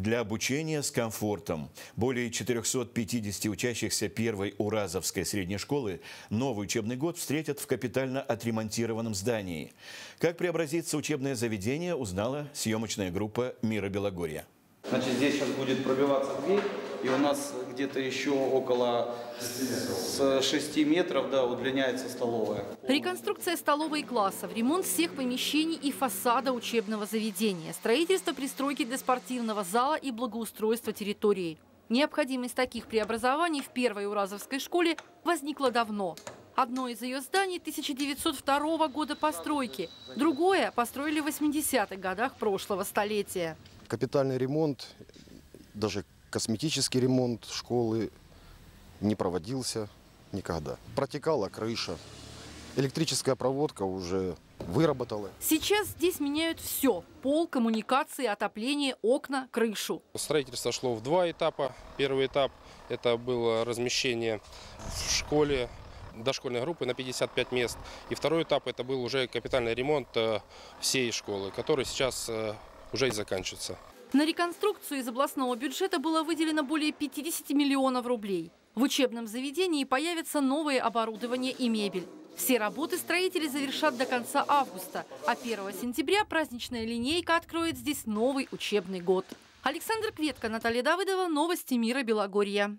Для обучения с комфортом. Более 450 учащихся первой Уразовской средней школы новый учебный год встретят в капитально отремонтированном здании. Как преобразится учебное заведение, узнала съемочная группа «Мира Белогорья». Значит, здесь сейчас будет пробиваться дверь, и у нас где-то еще около с 6 метров да, удлиняется столовая. Реконструкция столовой и классов, ремонт всех помещений и фасада учебного заведения, строительство пристройки для спортивного зала и благоустройство территории. Необходимость таких преобразований в первой Уразовской школе возникла давно. Одно из ее зданий 1902 года постройки, другое построили в 80-х годах прошлого столетия. Капитальный ремонт, даже косметический ремонт школы не проводился никогда. Протекала крыша, электрическая проводка уже выработала. Сейчас здесь меняют все – пол, коммуникации, отопление, окна, крышу. Строительство шло в два этапа. Первый этап – это было размещение в школе дошкольной группы на 55 мест. И второй этап – это был уже капитальный ремонт э, всей школы, который сейчас э, уже и заканчивается. На реконструкцию из областного бюджета было выделено более 50 миллионов рублей. В учебном заведении появится новое оборудование и мебель. Все работы строители завершат до конца августа, а 1 сентября праздничная линейка откроет здесь новый учебный год. Александр Кветка, Наталья Давыдова, Новости мира Белогорья.